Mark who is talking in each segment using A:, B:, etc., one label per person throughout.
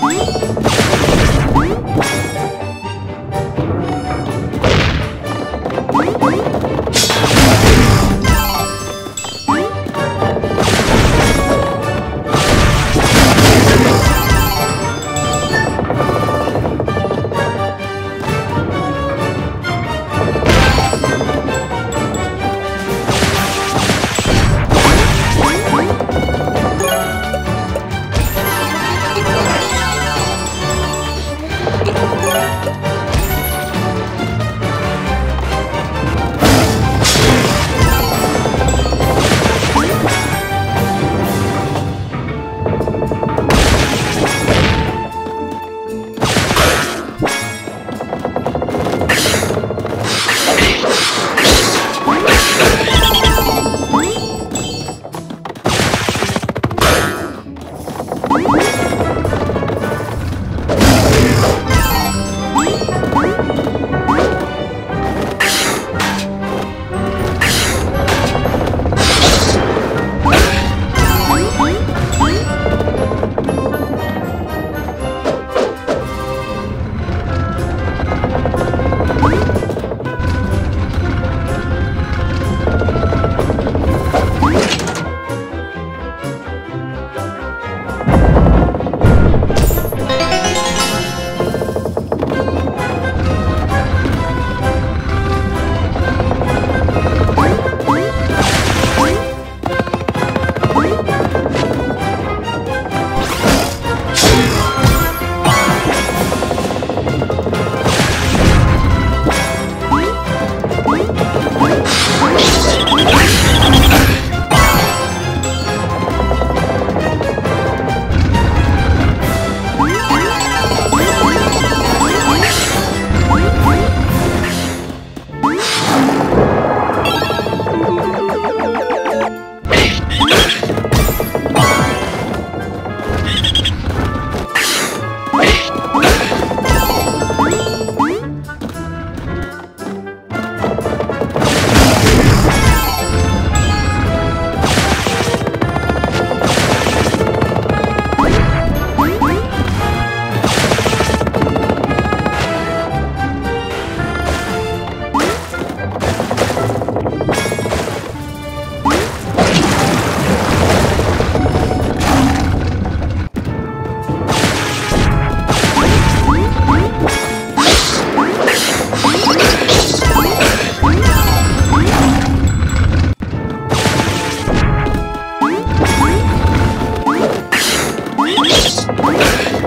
A: What? Thank you.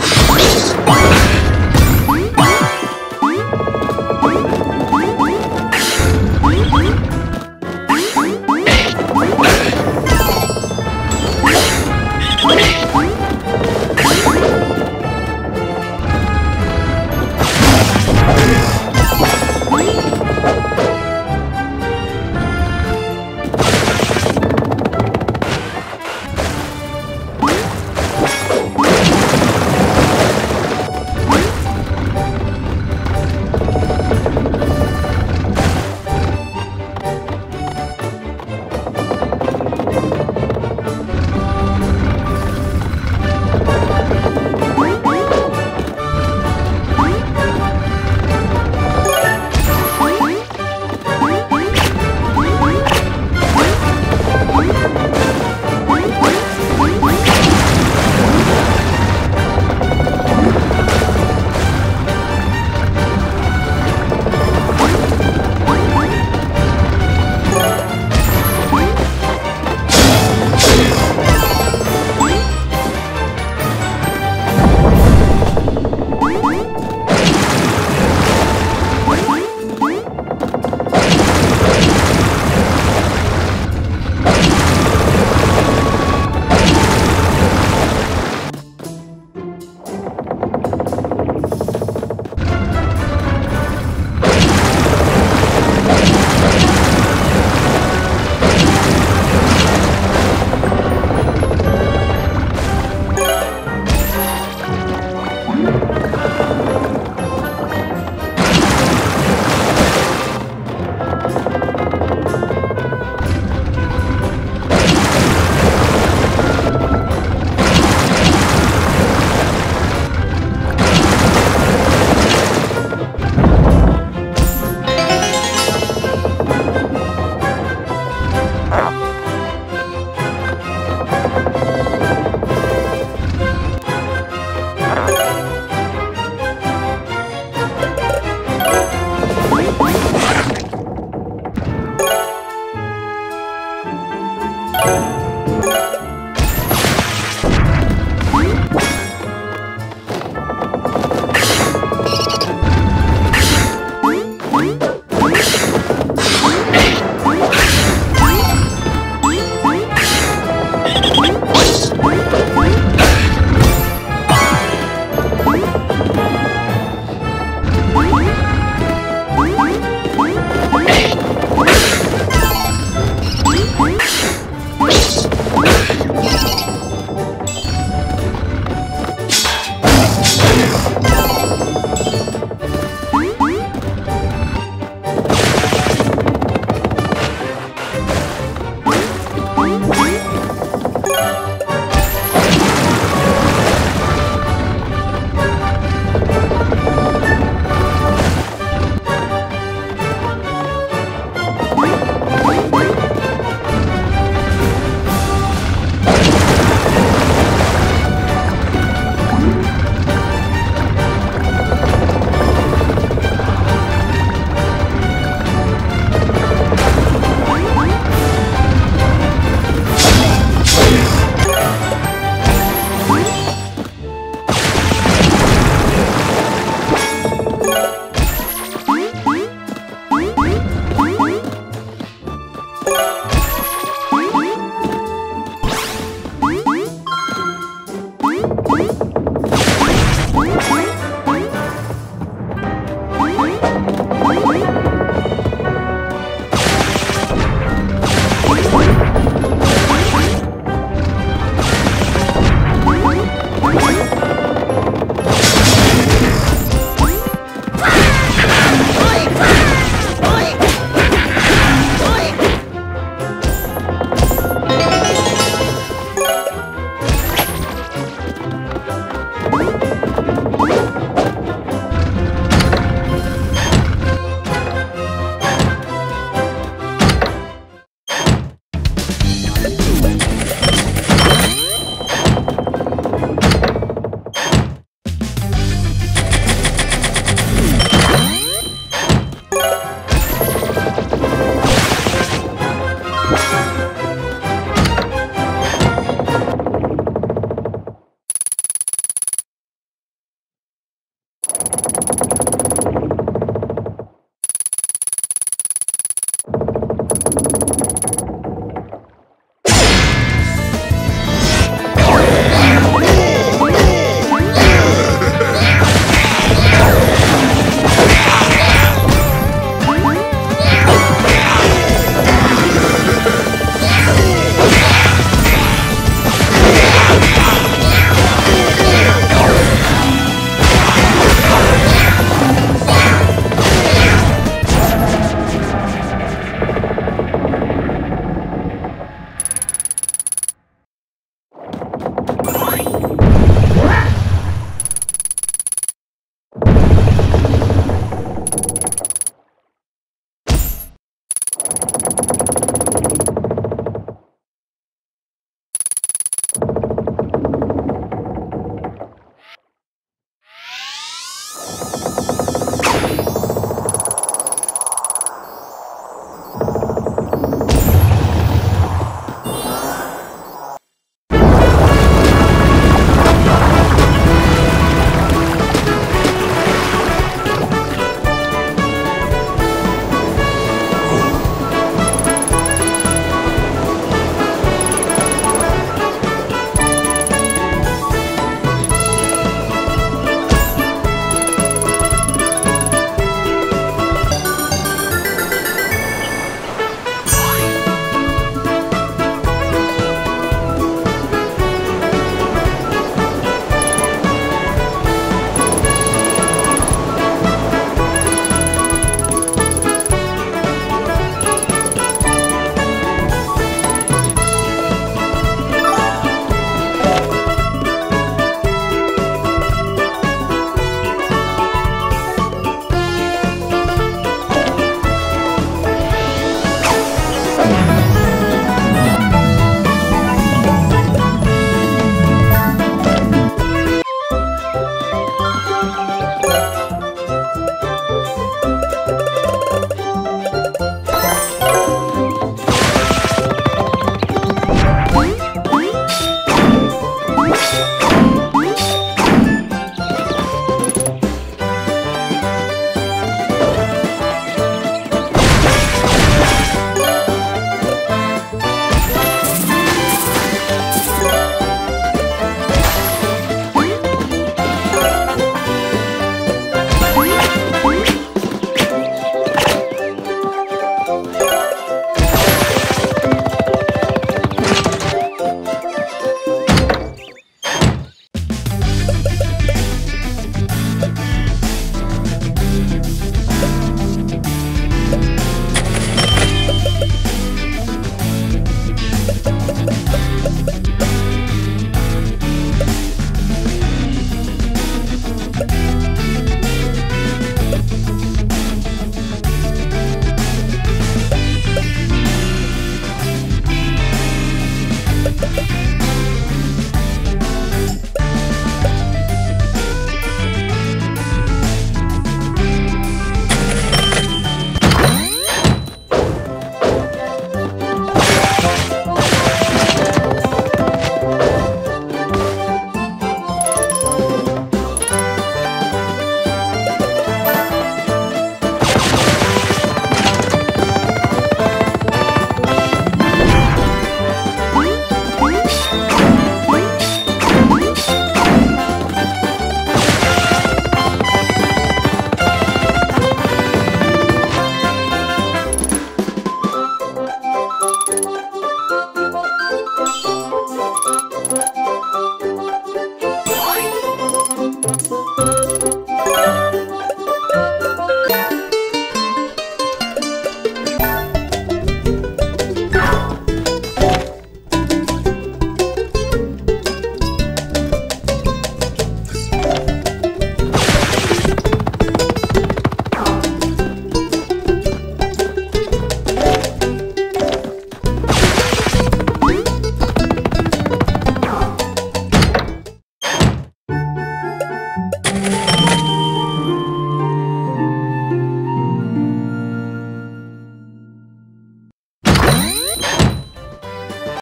B: you